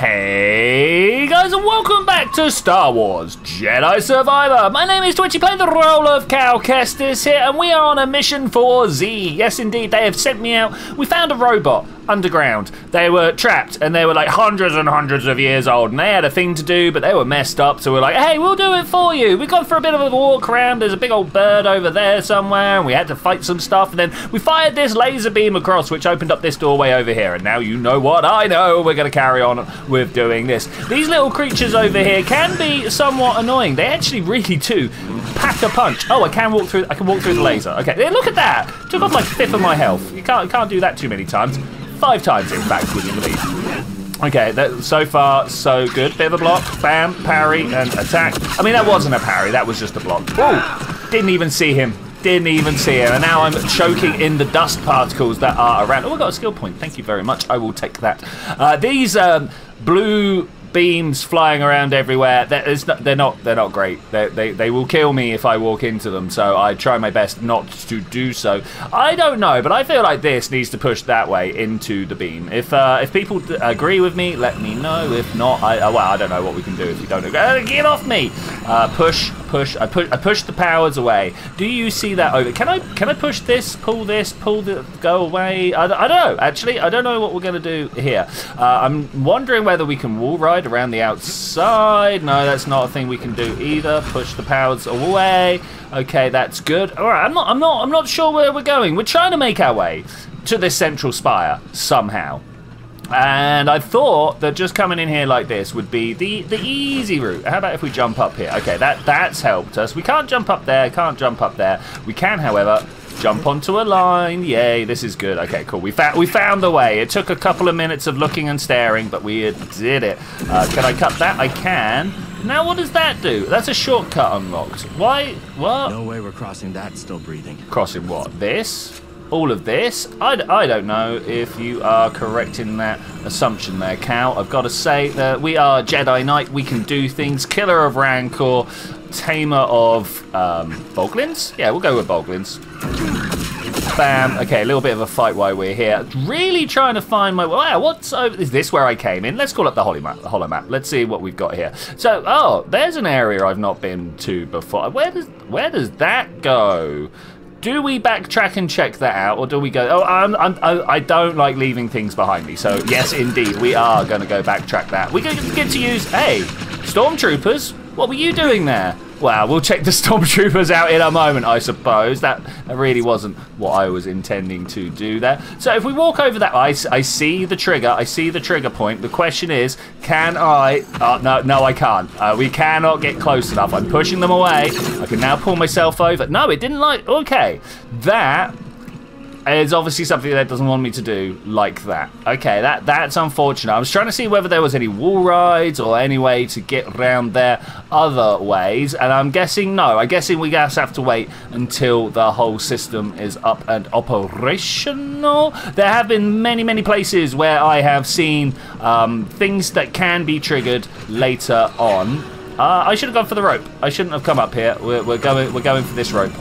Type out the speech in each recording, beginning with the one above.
Hey guys and welcome back to Star Wars Jedi Survivor. My name is Twitchi, play the role of Cal Kestis here and we are on a mission for Z. Yes indeed, they have sent me out. We found a robot underground. They were trapped and they were like hundreds and hundreds of years old and they had a thing to do but they were messed up so we're like hey we'll do it for you. We've gone for a bit of a walk around. There's a big old bird over there somewhere and we had to fight some stuff and then we fired this laser beam across which opened up this doorway over here and now you know what I know. We're going to carry on with doing this. These little creatures over here can be somewhat annoying. They actually really do pack a punch. Oh, I can walk through. I can walk through the laser. Okay, look at that. Took off like a fifth of my health. You can't you can't do that too many times. Five times, in fact, would you believe? Okay, that, so far so good. Bit of a block, bam, parry, and attack. I mean, that wasn't a parry. That was just a block. Oh, didn't even see him. Didn't even see him. And now I'm choking in the dust particles that are around. Oh, I got a skill point. Thank you very much. I will take that. Uh, these um, blue beams flying around everywhere. They're, not, they're not. They're not great. They're, they they will kill me if I walk into them. So I try my best not to do so. I don't know, but I feel like this needs to push that way into the beam. If uh, if people agree with me, let me know. If not, I uh, well I don't know what we can do if you don't agree. Uh, get off me! Uh, push, push. I push. I push the powers away. Do you see that over? Can I can I push this? Pull this? Pull the go away? I, I don't know. Actually, I don't know what we're gonna do here. Uh, I'm wondering whether we can wall ride around the outside. No, that's not a thing we can do either. Push the powers away. Okay, that's good. All right, I'm not, I'm not, I'm not sure where we're going. We're trying to make our way to this central spire somehow. And I thought that just coming in here like this would be the, the easy route. How about if we jump up here? Okay, that, that's helped us. We can't jump up there, can't jump up there. We can, however, Jump onto a line. Yay, this is good. Okay, cool. We, found we found the way. It took a couple of minutes of looking and staring, but we did it. Uh, can I cut that? I can. Now what does that do? That's a shortcut unlocked. Why? What? No way we're crossing that still breathing. Crossing what? This? All of this? I, I don't know if you are correct in that assumption there, Cal. I've got to say that we are Jedi Knight. We can do things. Killer of Rancor tamer of um, Boglins? Yeah, we'll go with Boglins. Bam. Okay, a little bit of a fight while we're here. Really trying to find my... Wow, what's over... Is this where I came in? Let's call up the hollow map. The map. Let's see what we've got here. So, oh, there's an area I've not been to before. Where does, where does that go? do we backtrack and check that out, or do we go? Oh, I'm, I'm, I don't like leaving things behind me. So yes, indeed, we are going to go backtrack that. We get to use. Hey, stormtroopers. What were you doing there? Well, we'll check the stormtroopers out in a moment, I suppose. That, that really wasn't what I was intending to do there. So if we walk over that, I, I see the trigger. I see the trigger point. The question is, can I... Uh, no, no, I can't. Uh, we cannot get close enough. I'm pushing them away. I can now pull myself over. No, it didn't like... Okay. That it's obviously something that doesn't want me to do like that. Okay, that that's unfortunate. I was trying to see whether there was any wall rides or any way to get around there other ways, and I'm guessing no. I'm guessing we just have to wait until the whole system is up and operational. There have been many, many places where I have seen um, things that can be triggered later on. Uh, I should have gone for the rope. I shouldn't have come up here. We're, we're going. We're going for this rope.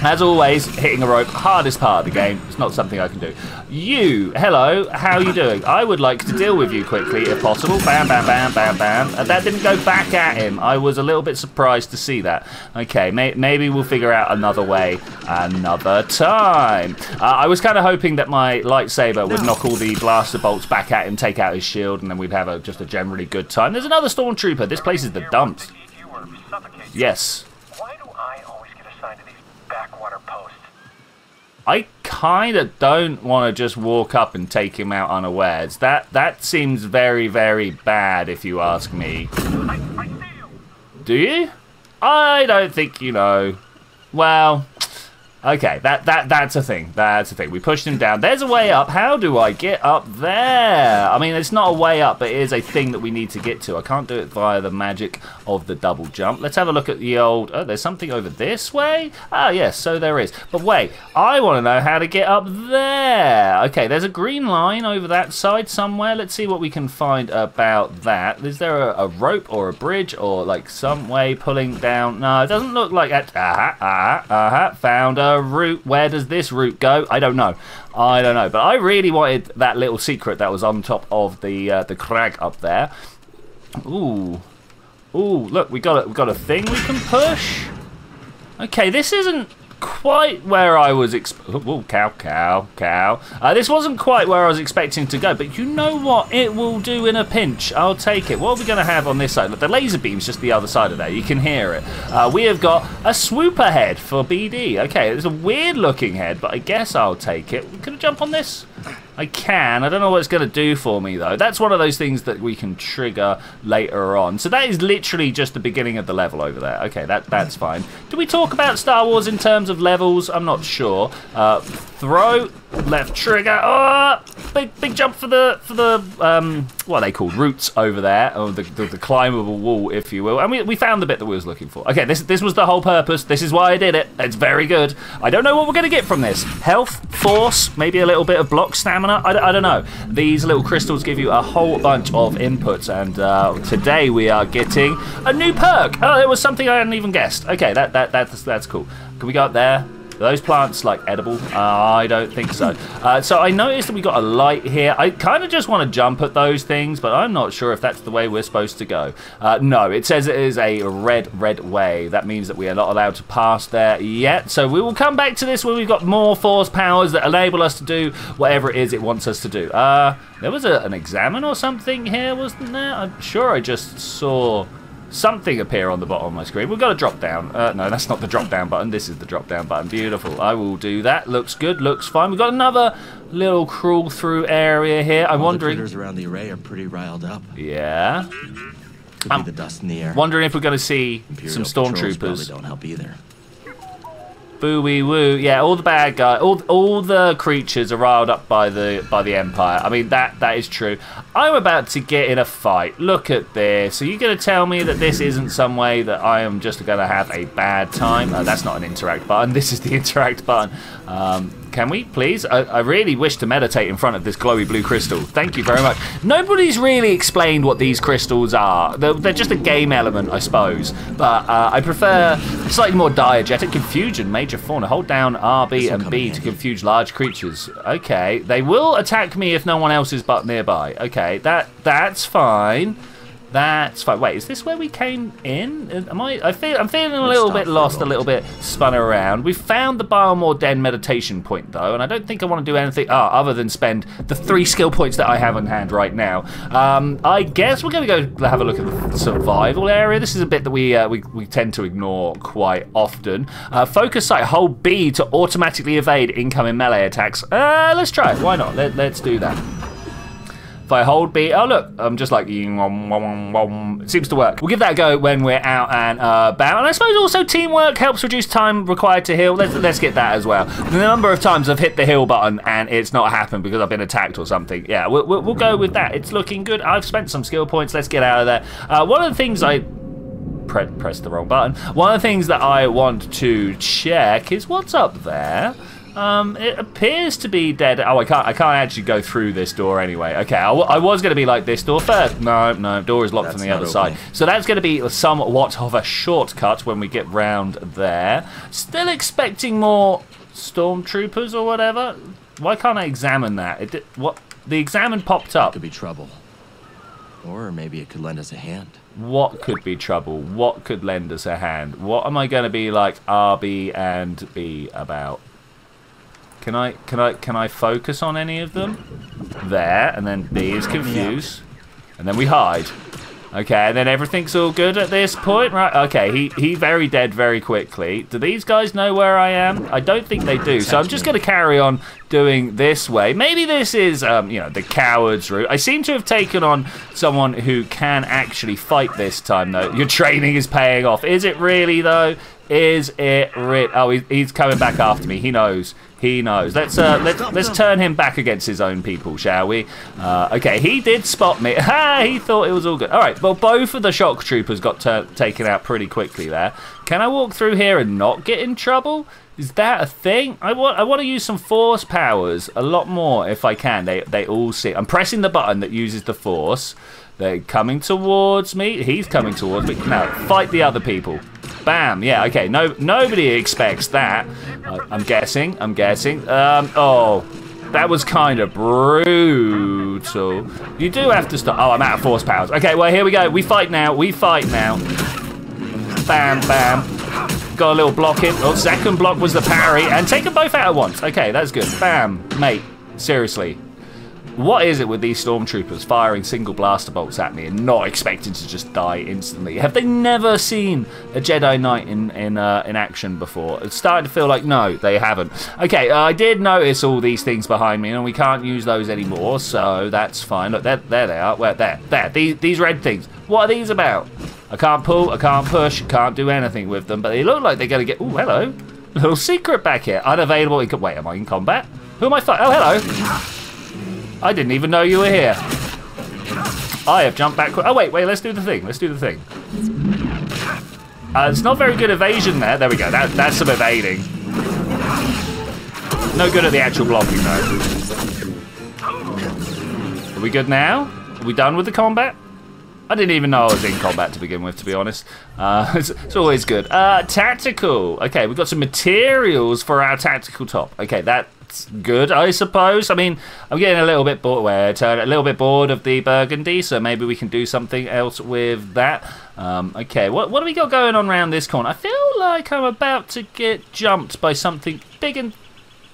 As always, hitting a rope, hardest part of the game. It's not something I can do. You, hello, how are you doing? I would like to deal with you quickly, if possible. Bam, bam, bam, bam, bam. And that didn't go back at him. I was a little bit surprised to see that. Okay, may maybe we'll figure out another way another time. Uh, I was kind of hoping that my lightsaber would knock all the blaster bolts back at him, take out his shield, and then we'd have a, just a generally good time. There's another stormtrooper. This place is the dumps. Yes. I kind of don't want to just walk up and take him out unawares. That that seems very, very bad if you ask me. Do you? I don't think you know. Well, Okay, that, that that's a thing. That's a thing. We pushed him down. There's a way up. How do I get up there? I mean, it's not a way up, but it is a thing that we need to get to. I can't do it via the magic of the double jump. Let's have a look at the old... Oh, there's something over this way? Ah, yes, so there is. But wait, I want to know how to get up there. Okay, there's a green line over that side somewhere. Let's see what we can find about that. Is there a, a rope or a bridge or like some way pulling down? No, it doesn't look like that. Aha, aha, aha. Found a a route. Where does this route go? I don't know. I don't know. But I really wanted that little secret that was on top of the uh, the crag up there. Ooh. Ooh, look, we got a, we got a thing we can push. Okay, this isn't quite where I was Oh, cow, cow, cow. Uh, this wasn't quite where I was expecting to go, but you know what? It will do in a pinch. I'll take it. What are we going to have on this side? Look, the laser beam's just the other side of there. You can hear it. Uh, we have got a swooper head for BD. Okay, it's a weird looking head, but I guess I'll take it. Can I jump on this? I can. I don't know what it's going to do for me, though. That's one of those things that we can trigger later on. So that is literally just the beginning of the level over there. Okay, that that's fine. Do we talk about Star Wars in terms of levels? I'm not sure. Uh, throw, left trigger. Oh, big big jump for the for the um, what are they called roots over there, or the, the, the climbable wall, if you will. And we we found the bit that we was looking for. Okay, this this was the whole purpose. This is why I did it. It's very good. I don't know what we're gonna get from this. Health, force, maybe a little bit of block stamina. I, I don't know. These little crystals give you a whole bunch of inputs, and uh, today we are getting a new perk. Oh, it was something I hadn't even guessed. Okay, that that that's that's cool. Can we go up there? Those plants like edible? Uh, I don't think so. Uh, so I noticed that we got a light here. I kind of just want to jump at those things, but I'm not sure if that's the way we're supposed to go. Uh, no, it says it is a red, red way. That means that we are not allowed to pass there yet. So we will come back to this when we've got more force powers that enable us to do whatever it is it wants us to do. Uh, there was a, an examine or something here, wasn't there? I'm sure I just saw something appear on the bottom of my screen. We've got a drop down. Uh, no, that's not the drop down button. This is the drop down button. Beautiful. I will do that. Looks good. Looks fine. We've got another little crawl through area here. I'm All wondering. The critters around the array are pretty riled up. Yeah. Could Um, be the dust in the air. Wondering if we're going to see Imperial some stormtroopers. don't help either. Boo wee woo. Yeah, all the bad guys, all all the creatures are riled up by the by the Empire. I mean that that is true. I'm about to get in a fight. Look at this. Are you're going to tell me that this isn't some way that I am just going to have a bad time? Uh, that's not an interact button. This is the interact button. Um, can we, please? I, I really wish to meditate in front of this glowy blue crystal. Thank you very much. Nobody's really explained what these crystals are. They're, they're just a game element, I suppose. But uh, I prefer slightly more diegetic. Confusion, major fauna. Hold down RB and B to confuse large creatures. Okay, they will attack me if no one else is but nearby. Okay, that that's fine. That's fine. Wait, is this where we came in? Am I? I feel I'm feeling a Let's little bit lost, a little bit spun around. We found the Bilemaw Den meditation point though, and I don't think I want to do anything oh, other than spend the three skill points that I have on hand right now. Um, I guess we're going to go have a look at the survival area. This is a bit that we uh, we, we tend to ignore quite often. Uh, focus sight, hold B to automatically evade incoming melee attacks. Uh, let's try it. Why not? Let, let's do that. If I hold B, oh look, I'm just like, it seems to work. We'll give that a go when we're out and uh, about. And I suppose also teamwork helps reduce time required to heal. Let's, let's get that as well. The number of times I've hit the heal button and it's not happened because I've been attacked or something. Yeah, we'll, we'll, we'll go with that. It's looking good. I've spent some skill points. Let's get out of there. Uh, one of the things I pre- press the wrong button. One of the things that I want to check is what's up there. Um, it appears to be dead. Oh, I can't. I can't actually go through this door anyway. Okay, I, w- I was going to be like this door first. No, no, door is locked That's on the other side. So that's going to be somewhat of a shortcut when we get round there. Still expecting more stormtroopers or whatever. Why can't I examine that? It did, what the examine popped up. Could be trouble. Or maybe it could lend us a hand. What could be trouble? What could lend us a hand? What am I going to be like RB and B about? Can I can I can I focus on any of them? There, and then B is confused, and then we hide. Okay, and then everything's all good at this point, right? Okay, he he very dead very quickly. Do these guys know where I am? I don't think they do. So I'm just going to carry on doing this way. Maybe this is, um, you know, the coward's route. I seem to have taken on someone who can actually fight this time, though. Your training is paying off. Is it really, though? Is it Oh, he, he's coming back after me. He knows. He knows. Let's uh, let's let's turn him back against his own people, shall we? Uh, okay, he did spot me. Ha! He thought it was all good. All right. Well, both of the shock troopers got taken out pretty quickly there. Can I walk through here and not get in trouble? Is that a thing? I want I want to use some force powers a lot more if I can. They they all see. I'm pressing the button that uses the force. They're coming towards me. He's coming towards me. Now fight the other people. Bam. Yeah. Okay. No. Nobody expects that. I'm guessing. I'm guessing. Um. Oh. That was kind of brutal. You do have to stop. Oh, I'm out of force powers. Okay, well, here we go. We fight now. We fight now. Bam, bam. Got a little block in. Oh, second block was the parry. And take them both out at once. Okay, that's good. Bam. Mate, seriously. What is it with these stormtroopers firing single blaster bolts at me and not expecting to just die instantly? Have they never seen a Jedi Knight in in uh, in action before? It's starting to feel like no, they haven't. Okay, uh, I did notice all these things behind me, and we can't use those anymore, so that's fine. Look, there, there they are. Where there, there. These these red things. What are these about? I can't pull, I can't push, can't do anything with them, but they look like they're going to get. Oh, hello, little secret back here. Unavailable. Wait, am I in combat? Who am I? Oh, hello. I didn't even know you were here. I have jumped back. Oh, wait, wait, let's do the thing. Let's do the thing. Uh, it's not very good evasion there. There we go. That, that's some evading. No good at the actual blocking, though. Are we good now? Are we done with the combat? I didn't even know I was in combat to begin with, to be honest. Uh, it's, it's, always good. Uh, tactical. Okay, we've got some materials for our tactical top. Okay, that good, I suppose. I mean, I'm getting a little bit bored, a little bit bored of the burgundy, so maybe we can do something else with that. Um, okay, what what do we got going on around this corner? I feel like I'm about to get jumped by something big and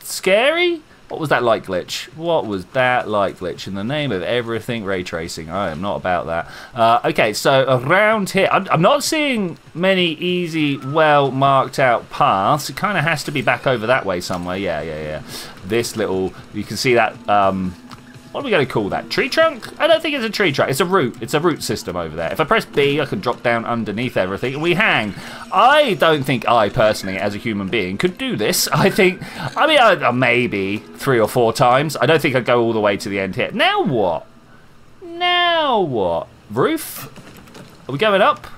scary. What was that light glitch? What was that light glitch? In the name of everything ray tracing, I am not about that. Uh, okay, so around here, I'm, I'm, not seeing many easy, well marked out paths. It kind of has to be back over that way somewhere. Yeah, yeah, yeah. This little, you can see that um, what are we going to call that? Tree trunk? I don't think it's a tree trunk. It's a root. It's a root system over there. If I press B, I can drop down underneath everything and we hang. I don't think I personally, as a human being, could do this. I think, I mean, uh, maybe three or four times. I don't think I'd go all the way to the end here. Now what? Now what? Roof? Are we going up?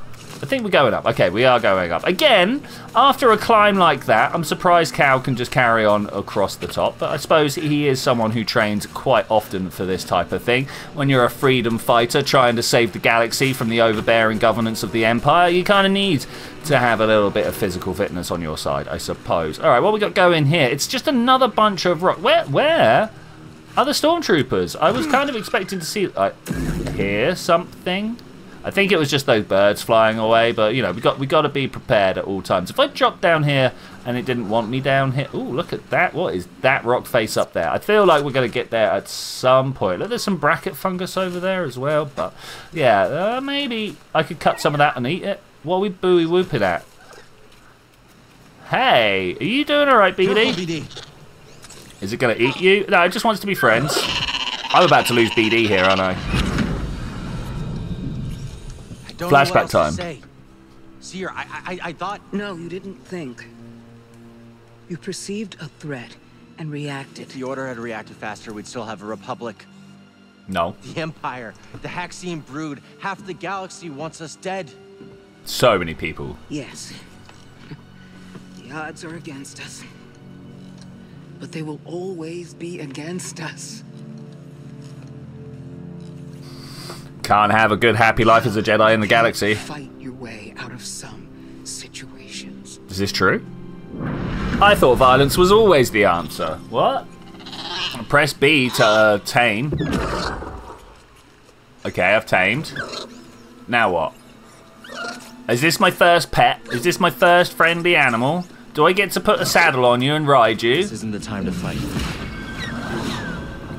I think we're going up. Okay, we are going up. Again, after a climb like that, I'm surprised Cal can just carry on across the top. But I suppose he is someone who trains quite often for this type of thing. When you're a freedom fighter trying to save the galaxy from the overbearing governance of the Empire, you kind of need to have a little bit of physical fitness on your side, I suppose. All right, what we got going here? It's just another bunch of rock. Where? Where? Are the stormtroopers? I was kind of expecting to see, like, hear something. I think it was just those birds flying away, but you know, we got we got to be prepared at all times. If I dropped down here and it didn't want me down here, oh look at that! What is that rock face up there? I feel like we're going to get there at some point. Look, there's some bracket fungus over there as well, but yeah, uh, maybe I could cut some of that and eat it. What are we booey whooping at? Hey, are you doing all right, BD? BD. Is it going to eat you? No, it just wants to be friends. I'm about to lose BD here, aren't I? Flashback time. Cere, I, I, I thought... No, you didn't think. You perceived a threat and reacted. If the Order had reacted faster, we'd still have a Republic. No. The Empire, the Haxion brood, half the galaxy wants us dead. So many people. Yes. The odds are against us. But they will always be against us. Can't have a good happy life as a Jedi in the galaxy. Fight your way out of some situations. Is this true? I thought violence was always the answer. What? Press B to uh, tame. Okay, I've tamed. Now what? Is this my first pet? Is this my first friendly animal? Do I get to put a saddle on you and ride you? This isn't the time to fight.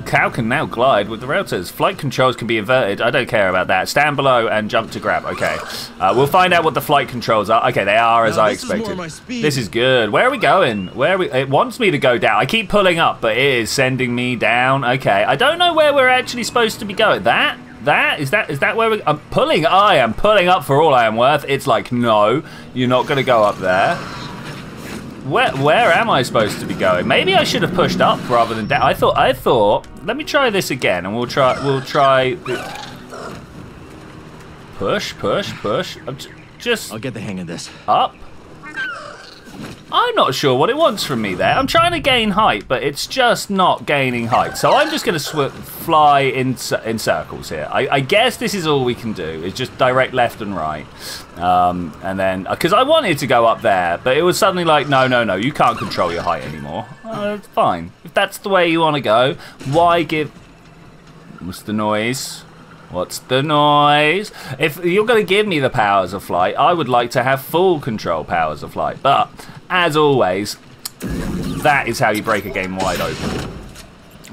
Cal can now glide with the raptors. Flight controls can be inverted. I don't care about that. Stand below and jump to grab. Okay. Uh, we'll find out what the flight controls are. Okay, they are as no, I expected. Is this is good. Where are we going? Where are we? It wants me to go down. I keep pulling up, but it is sending me down. Okay. I don't know where we're actually supposed to be going. That? That? Is that is that where we I'm pulling I am pulling up for all I am worth. It's like, no, you're not gonna go up there. Where where am I supposed to be going? Maybe I should have pushed up rather than down. I thought I thought. Let me try this again, and we'll try we'll try. Push, push, push. I'm just. I'll get the hang of this. Up. I'm not sure what it wants from me there. I'm trying to gain height, but it's just not gaining height. So I'm just going to fly in, in circles here. I, I, guess this is all we can do, is just direct left and right. Um, and then, because I wanted to go up there, but it was suddenly like, no, no, no, you can't control your height anymore. Uh, fine. If that's the way you want to go, why give... What's the noise? What's the noise? If you're going to give me the powers of flight, I would like to have full control powers of flight. But, as always, that is how you break a game wide open.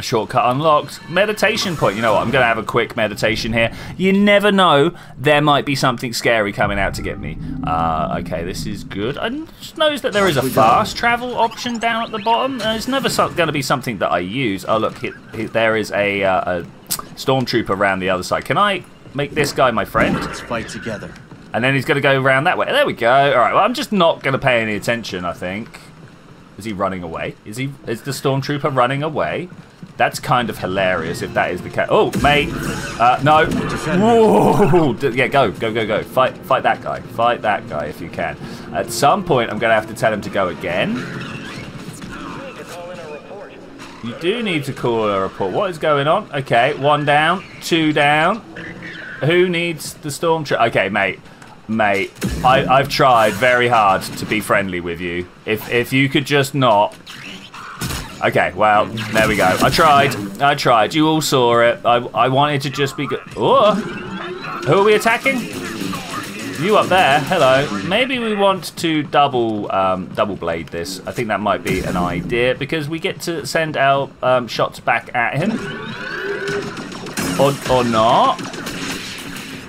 Shortcut unlocked. Meditation point. You know what? I'm going to have a quick meditation here. You never know. There might be something scary coming out to get me. Uh, okay, this is good. I just noticed that there is a fast travel option down at the bottom. Uh, it's never so going to be something that I use. Oh, look. Here, here, there is a, uh, a stormtrooper around the other side. Can I make this guy my friend? Let's fight together. And then he's going to go around that way. There we go. All right. Well, I'm just not going to pay any attention, I think. Is he running away? Is he? Is the stormtrooper running away? That's kind of hilarious if that is the case. Oh, mate. Uh, no. Whoa. Yeah, go, go, go, go. Fight, fight that guy. Fight that guy if you can. At some point, I'm going to have to tell him to go again. You do need to call a report. What is going on? Okay, one down, two down. Who needs the storm Okay, mate. Mate, I, I've tried very hard to be friendly with you. If if you could just not Okay, well, there we go. I tried. I tried. You all saw it. I, I wanted to just be good. Oh! Who are we attacking? You up there. Hello. Maybe we want to double um, double blade this. I think that might be an idea because we get to send our um, shots back at him. Or, or not.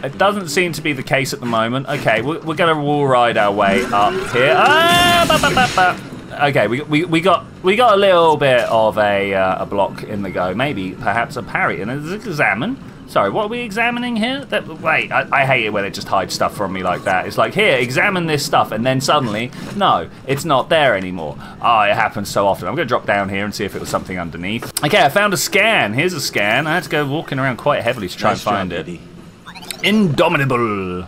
It doesn't seem to be the case at the moment. Okay, we're, we're going to wall ride our way up here. Ah, ba, ba, ba, okay, we, we, we got we got a little bit of a, uh, a block in the go. Maybe, perhaps a parry. And let's examine. Sorry, what are we examining here? That, wait, I, I, hate it when it just hides stuff from me like that. It's like, here, examine this stuff, and then suddenly, no, it's not there anymore. Oh, it happens so often. I'm going to drop down here and see if it was something underneath. Okay, I found a scan. Here's a scan. I had to go walking around quite heavily to try nice and find job, it. Eddie. Indomitable.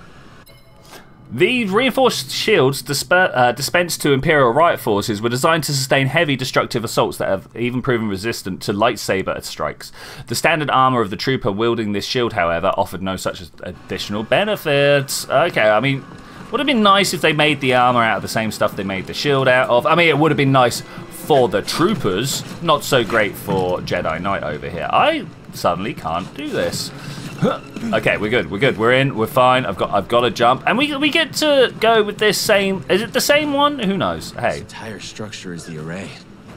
The reinforced shields uh, dispensed to Imperial riot forces were designed to sustain heavy destructive assaults that have even proven resistant to lightsaber strikes. The standard armor of the trooper wielding this shield, however, offered no such additional benefits. Okay, I mean, would have been nice if they made the armor out of the same stuff they made the shield out of. I mean, it would have been nice for the troopers, not so great for Jedi Knight over here. I suddenly can't do this. okay, we're good. We're good. We're in. We're fine. I've got. I've got to jump, and we we get to go with this same. Is it the same one? Who knows? Hey. This entire structure is the array.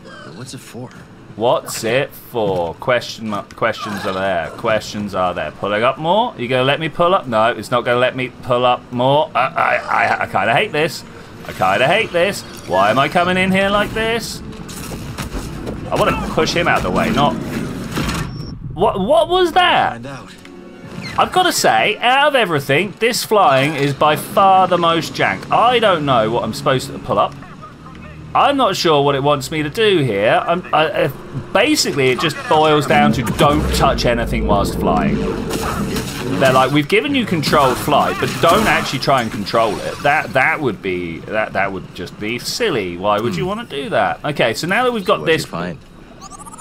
But what's it for? What's it for? Question questions are there. Questions are there. Pulling up more? You gonna let me pull up? No, it's not gonna let me pull up more. I I I, I kind of hate this. I kind of hate this. Why am I coming in here like this? I want to push him out of the way, not. What what was that? Find out. I've got to say, out of everything, this flying is by far the most jank. I don't know what I'm supposed to pull up. I'm not sure what it wants me to do here. I, basically, it just boils down to don't touch anything whilst flying. They're like, we've given you controlled flight, but don't actually try and control it. That that would be that that would just be silly. Why would you hmm. want to do that? Okay, so now that we've got this, fine.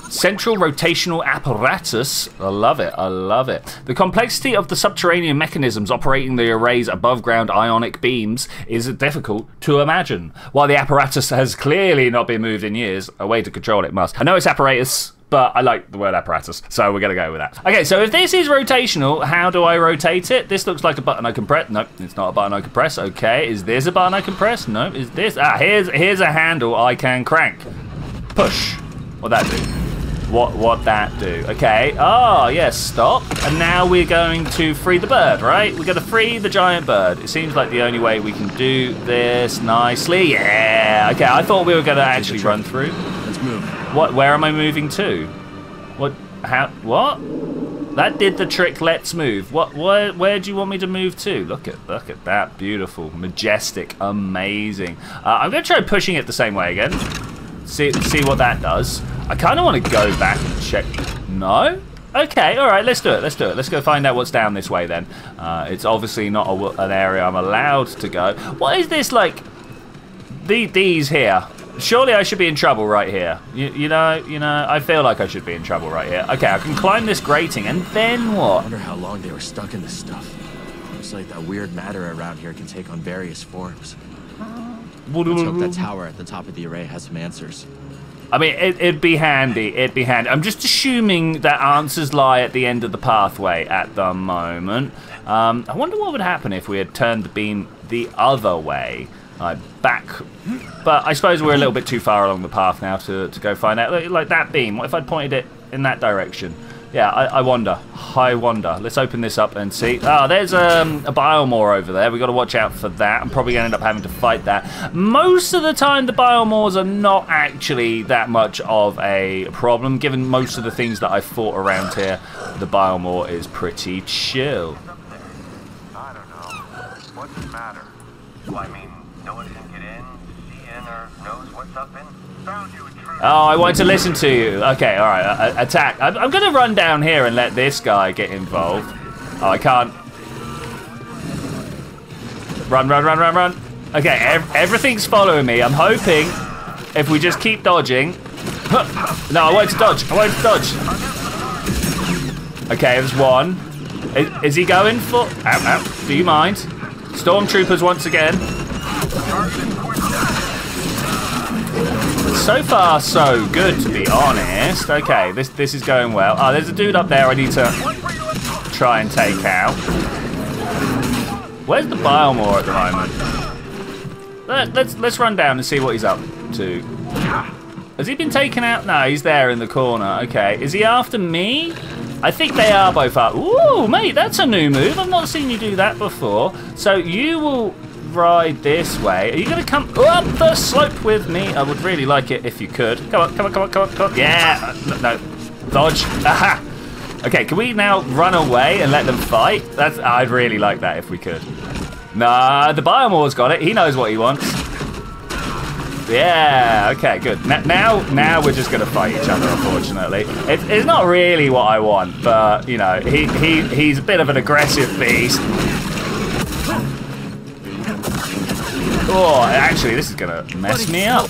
Central rotational apparatus. I love it. I love it. The complexity of the subterranean mechanisms operating the array's above ground ionic beams is difficult to imagine. While the apparatus has clearly not been moved in years, a way to control it must. I know it's apparatus, but I like the word apparatus, so we're going to go with that. Okay, so if this is rotational, how do I rotate it? This looks like a button I can press. No, it's not a button I can press. Okay, is this a button I can press? No, is this? Ah, here's, here's a handle I can crank. Push. What'd that do? What what that do. Okay. Oh, yes, stop. And now we're going to free the bird, right? We're going to free the giant bird. It seems like the only way we can do this nicely. Yeah. Okay, I thought we were going to actually run through. Let's move. What? Where am I moving to? What? How? What? That did the trick. Let's move. What? Where? Where do you want me to move to? Look at, look at that. Beautiful, majestic, amazing. Uh, I'm going to try pushing it the same way again. See, see what that does. I kind of want to go back and check. No? Okay, all right, let's do it. Let's do it. Let's go find out what's down this way then. Uh, it's obviously not a, an area I'm allowed to go. What is this, like, the, these here. Surely I should be in trouble right here. You, you know, you know, I feel like I should be in trouble right here. Okay, I can climb this grating, and then what? I wonder how long they were stuck in this stuff. Looks like that weird matter around here can take on various forms. Let's hope that tower at the top of the array has some answers. I mean, it, it'd be handy. It'd be handy. I'm just assuming that answers lie at the end of the pathway at the moment. Um, I wonder what would happen if we had turned the beam the other way, like back. But I suppose we're a little bit too far along the path now to, to go find out. Like, like that beam. What if I'd pointed it in that direction? Yeah, I, I wonder. I wonder. Let's open this up and see. Ah, there's um, a Bilemaw over there. We've got to watch out for that. I'm probably going to end up having to fight that. Most of the time, the Bilemaws are not actually that much of a problem. Given most of the things that I've fought around here, the Bilemaw is pretty chill. I don't know. What's the matter? I mean, no one can get in, see in, or knows what's up in. Found you. Oh, I want to listen to you. Okay, all right. Uh, attack. I'm, I'm going to run down here and let this guy get involved. Oh, I can't. Run, run, run, run, run. Okay, ev- everything's following me. I'm hoping if we just keep dodging. No, I want to dodge. I want to dodge. Okay, there's one. Is, is he going for? Ow, ow. Do you mind? Stormtroopers once again. So far, so good, to be honest. Okay, this this is going well. Oh, there's a dude up there I need to try and take out. Where's the Bilemaw at the moment? Let, let's let's run down and see what he's up to. Has he been taken out? No, he's there in the corner. Okay, is he after me? I think they are both up. Ooh, mate, that's a new move. I've not seen you do that before. So you will ride this way. Are you going to come up the slope with me? I would really like it if you could. Come on, come on, come on, come on, come on. Yeah, uh, no, dodge. Aha. Okay, can we now run away and let them fight? That's. I'd really like that if we could. Nah, the Bilemaw's got it. He knows what he wants. Yeah, okay, good. N- now, now we're just going to fight each other, unfortunately. It's, it's not really what I want, but, you know, he, he, he's a bit of an aggressive beast. Oh, actually, this is going to mess me up.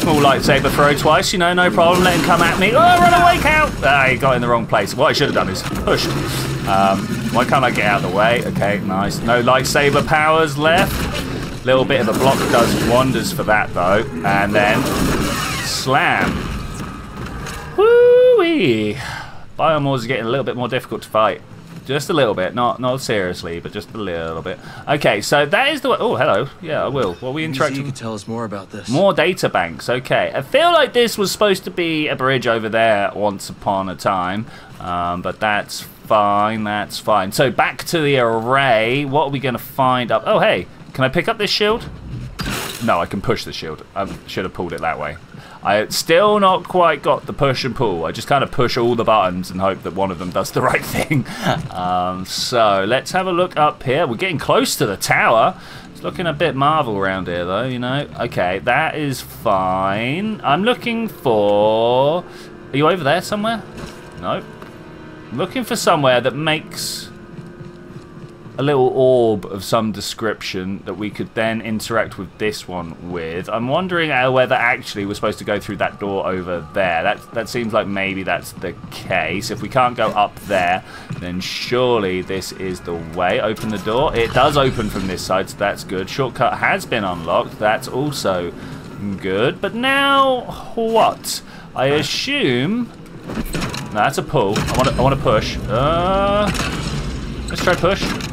Small lightsaber throw twice, you know, no problem. Let him come at me. Oh, run away, Cal! Ah, he got in the wrong place. What I should have done is pushed. Um, why can't I get out of the way? Okay, nice. No lightsaber powers left. Little bit of a block does wonders for that, though. And then slam. Woo-wee! Bilemaws are getting a little bit more difficult to fight. Just a little bit, not not seriously, but just a little bit. Okay, so that is the way. Oh, hello. Yeah, I will. Well, we Maybe interacting? you could tell us more about this. More data banks. Okay, I feel like this was supposed to be a bridge over there once upon a time, um, but that's fine. That's fine. So back to the array. What are we going to find up? Oh, hey, can I pick up this shield? No, I can push the shield. I should have pulled it that way. I still not quite got the push and pull. I just kind of push all the buttons and hope that one of them does the right thing. Um, so let's have a look up here. We're getting close to the tower. It's looking a bit Marvel around here, though, you know. Okay, that is fine. I'm looking for... Are you over there somewhere? No. I'm looking for somewhere that makes a little orb of some description that we could then interact with this one with. I'm wondering uh, whether actually we're supposed to go through that door over there. That that seems like maybe that's the case. If we can't go up there, then surely this is the way. Open the door. It does open from this side, so that's good. Shortcut has been unlocked. That's also good. But now what? I assume. That's a pull. I want to. I want to push. Uh, let's try push.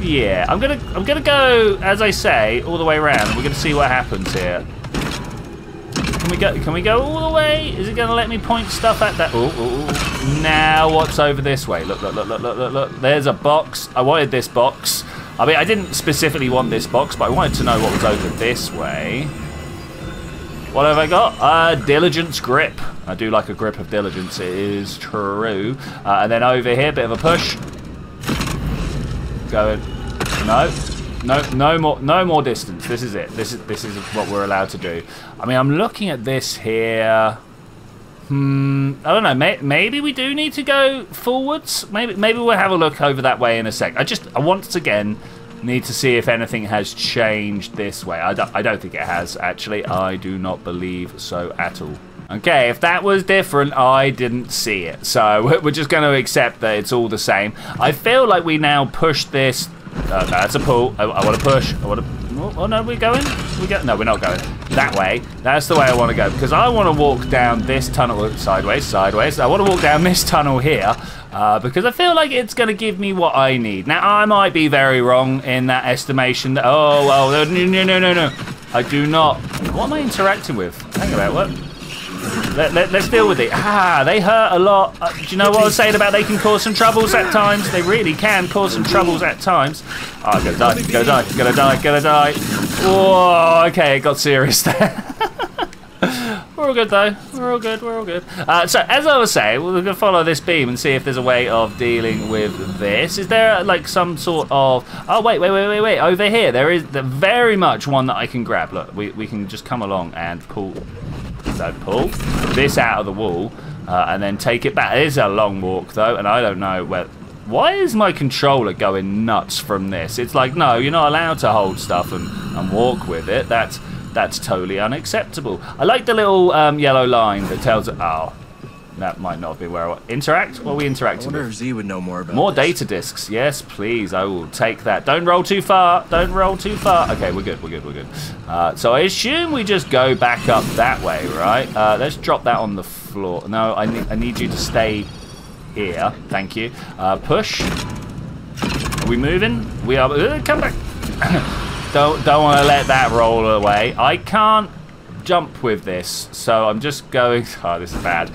Yeah, I'm gonna I'm gonna go as I say all the way around. We're gonna see what happens here. Can we go? Can we go all the way? Is it gonna let me point stuff at that? Oh, now what's over this way? Look, look, look, look, look, look, look. There's a box. I wanted this box. I mean, I didn't specifically want this box, but I wanted to know what was over this way. What have I got? A diligence grip. I do like a grip of diligence. It is true. Uh, and then over here, bit of a push. Going. No. No, no more, no more distance. This is it. This is this is what we're allowed to do. I mean, I'm looking at this here. Hmm. I don't know. May, maybe we do need to go forwards. Maybe maybe we'll have a look over that way in a sec. I just, I once again, Need to see if anything has changed this way. I don't, I don't think it has, actually. I do not believe so at all. Okay, if that was different, I didn't see it. So we're just going to accept that it's all the same. I feel like we now push this. Uh, that's a pull. I, I want to push. I want to. Oh, oh, no, we're going. We go. No, we're not going that way. That's the way I want to go because I want to walk down this tunnel sideways, sideways. I want to walk down this tunnel here uh, because I feel like it's going to give me what I need. Now I might be very wrong in that estimation. That, oh well, no, no, no, no, no. I do not. What am I interacting with? Hang about what? Let, let, us deal with it. Ah, they hurt a lot. Uh, do you know what I was saying about they can cause some troubles at times? They really can cause some troubles at times. Oh, I'm gonna die, gonna die, gonna die, gonna die. Whoa, okay, it got serious there. we're all good though. We're all good, we're all good. Uh, so, as I was saying, we're gonna follow this beam and see if there's a way of dealing with this. Is there like some sort of... Oh, wait, wait, wait, wait, wait. Over here, there is the very much one that I can grab. Look, we, we can just come along and pull so pull this out of the wall uh, and then take it back. It is a long walk though, and I don't know where. Why is my controller going nuts from this? It's like, no, you're not allowed to hold stuff and, and walk with it. That's that's totally unacceptable. I like the little um, yellow line that tells. Oh, that might not be where I want. interact. What are we interacting I wonder with? if Z would know more about More this. data discs. Yes, please. I will take that. Don't roll too far. Don't roll too far. Okay, we're good. We're good. We're good. Uh, so I assume we just go back up that way, right? Uh, let's drop that on the floor. No, I need, I need you to stay here. Thank you. Uh, push. Are we moving? We are. Uh, come back. don't don't want to let that roll away. I can't jump with this, so I'm just going. Oh, this is bad.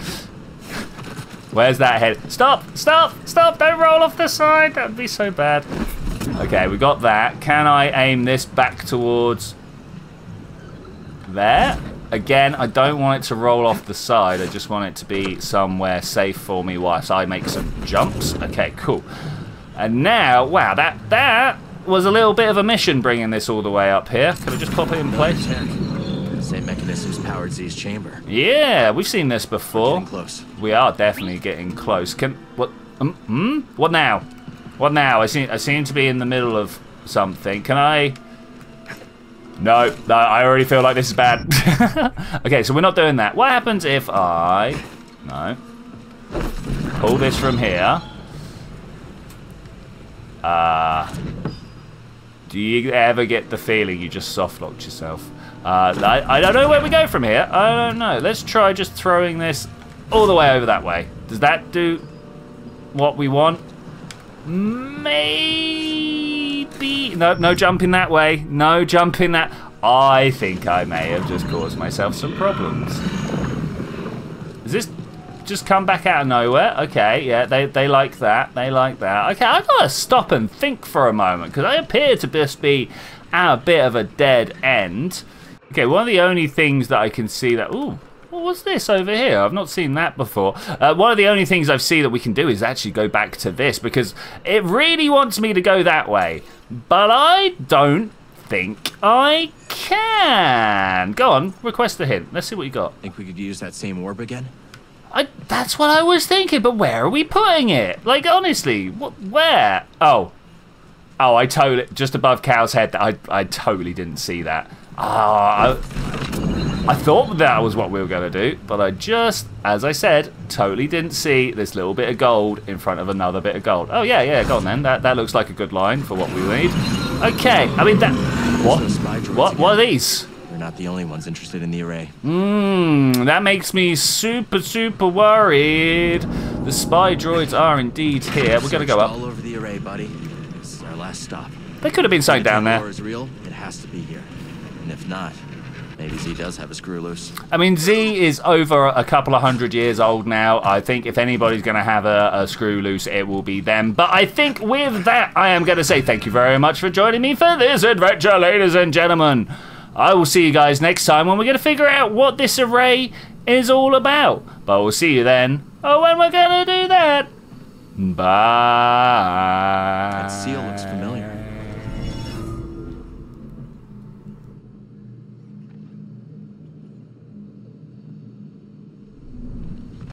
Where's that head? Stop! Stop! Stop! Don't roll off the side! That would be so bad. Okay, we got that. Can I aim this back towards there? Again, I don't want it to roll off the side. I just want it to be somewhere safe for me whilst I make some jumps. Okay, cool. And now, wow, that that was a little bit of a mission bringing this all the way up here. Can I just pop it in place? Same is powered Z's chamber. Yeah, we've seen this before. Getting close. We are definitely getting close. Can what? Um, hmm? What now? What now? I seem I seem to be in the middle of something. Can I? No, no I already feel like this is bad. okay, so we're not doing that. What happens if I? No. Pull this from here. Uh, do you ever get the feeling you just soft locked yourself? Uh, I, I don't know where we go from here. I don't know. Let's try just throwing this all the way over that way. Does that do what we want? Maybe. No, no jumping that way. No jumping that. I think I may have just caused myself some problems. Is this just come back out of nowhere? Okay, yeah, they, they like that. They like that. Okay, i got to stop and think for a moment because I appear to just be at a bit of a dead end. Okay, one of the only things that I can see that... Ooh, what was this over here? I've not seen that before. Uh, one of the only things I've seen that we can do is actually go back to this because it really wants me to go that way. But I don't think I can. Go on, request a hint. Let's see what you got. Think we could use that same orb again? I, that's what I was thinking, but where are we putting it? Like, honestly, what, where? Oh. Oh, I totally, just above Cal's head, I, I totally didn't see that. Ah, I, I thought that was what we were going to do, but I just, as I said, totally didn't see this little bit of gold in front of another bit of gold. Oh, yeah, yeah, go on then. That, that looks like a good line for what we need. Okay, I mean, that... What? Those spy droids What, what are these? We're not the only ones interested in the array. Mmm, that makes me super, super worried. The spy droids are indeed here. We're going to go up. all over the array, buddy. Last stop. There could have been something down there. is real, it has to be here. And if not, maybe Z does have a screw loose. I mean, Z is over a couple of hundred years old now. I think if anybody's going to have a, a screw loose, it will be them. But I think with that, I am going to say thank you very much for joining me for this adventure, ladies and gentlemen. I will see you guys next time when we're going to figure out what this array is all about. But we'll see you then. Oh, when we're going to do that. Bye. That seal looks familiar.